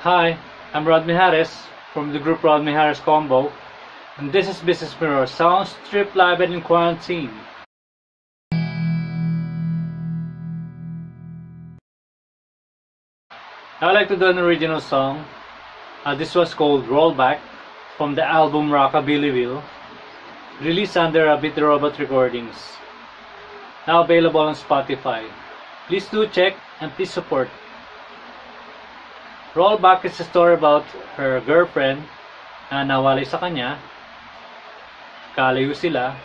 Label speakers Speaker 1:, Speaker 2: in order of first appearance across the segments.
Speaker 1: Hi, I'm Rod Mijares from the group Rod Mijares Combo, and this is Business Mirror Sound Strip Live and in Quarantine. I like to do an original song. Uh, this was called Rollback from the album Rockabilly Wheel, released under a the Robot Recordings. Now available on Spotify. Please do check and please support. Rollback is a story about her girlfriend na nawalay sa kanya, kalayo sila,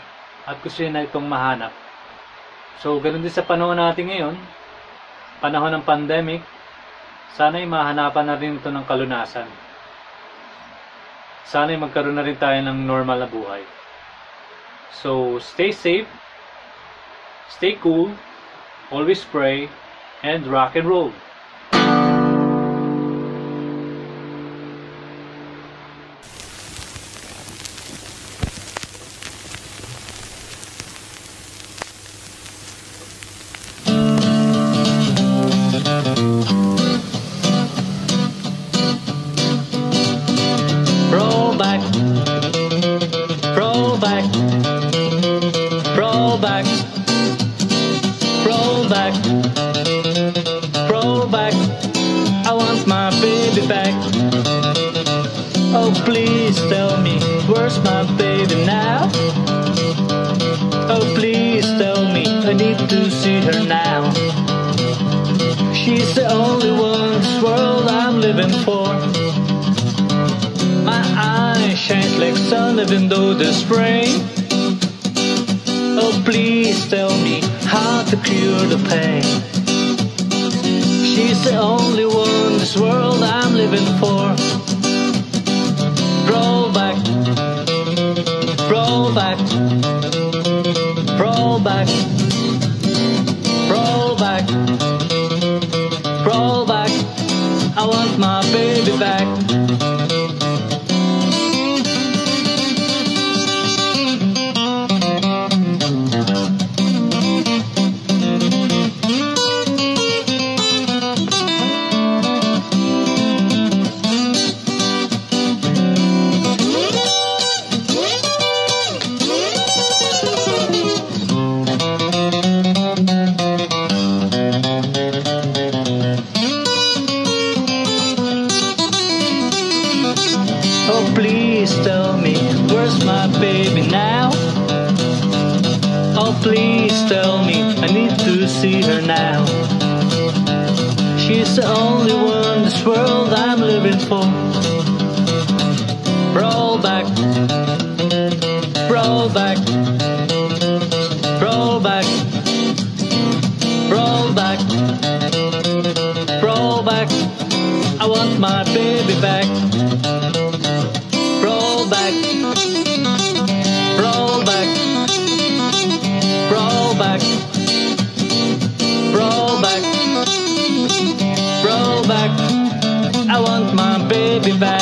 Speaker 1: at gusto niya na itong mahanap. So, ganun din sa panahon natin ngayon, panahon ng pandemic, sana'y mahanapan na rin ito ng kalunasan. Sana'y magkaroon na rin tayo ng normal na buhay. So, stay safe, stay cool, always pray, and rock and roll. Oh, please tell me, where's my baby now? Oh, please tell me, I need to see her now. She's the only one in this world I'm living for. My eyes shine like sun even though the rain. Oh, please tell me how to cure the pain. She's the only one in this world I'm living for. Back, roll back, roll back. I want my baby back. Oh, please tell me, where's my baby now? Oh, please tell me, I need to see her now. She's the only one in this world I'm living for. Roll back, roll back, roll back, roll back, roll back. I want my baby back. Back, roll back, roll back. I want my baby back.